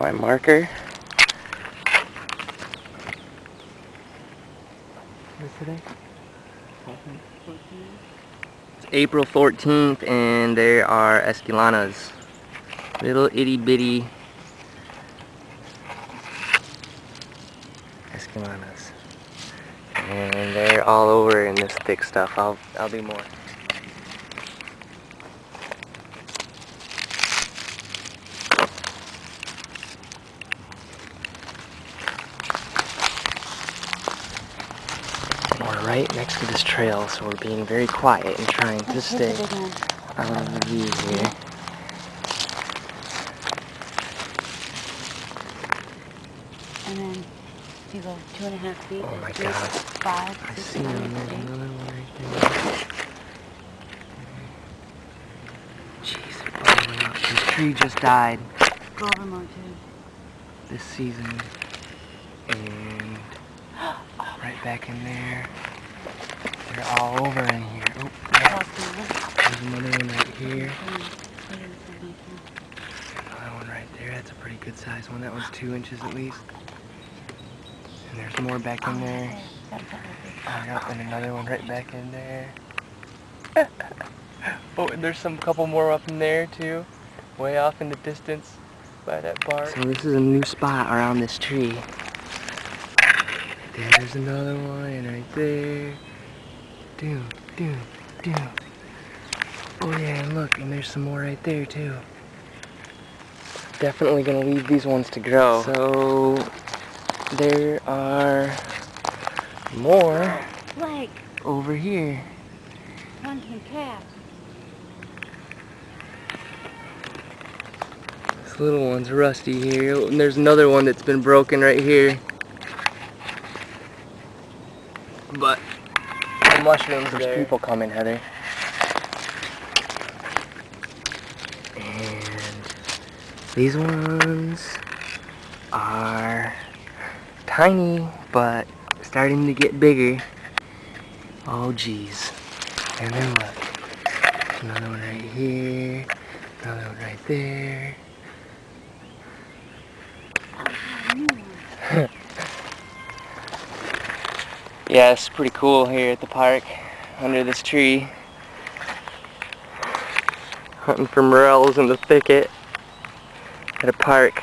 my marker. What's today? It's April 14th and there are Esculentas. Little itty bitty Esculentas. And they're all over in this thick stuff. I'll I'll do more. We're right next to this trail, so we're being very quiet and trying to stay out of the view here. And then you go two and a half feet. Oh my three, God. Five, I six, see seven, him. There's eight. another one right there. Jeez, blowing up. This tree just died Go over more too. this season. And oh right back in there. They're all over in here. Oh, yeah. Walk over. There's another one right here. Mm, clear the bacon. Another one right there. That's a good size one. That one's two inches at least. And there's more back in there. That's not very big. I got and another one right back in there. oh, and there's some couple more up in there too, way off in the distance by that bark. So this is a new spot around this tree. There's another one right there. Doom, doom, doom. Oh yeah, and look, and there's some more right there too. Definitely gonna leave these ones to grow. So there are more Leg, over here. front and calf. This little one's rusty here. Oh, and there's another one that's been broken right here. But the mushrooms, there's people coming, Heather. These ones are tiny, but starting to get bigger. Oh, geez. And then look. Another one right here. Another one right there. Yeah, it's pretty cool here at the park, under this tree. Hunting for morels in the thicket at a park.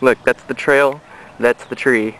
Look, that's the trail, that's the tree.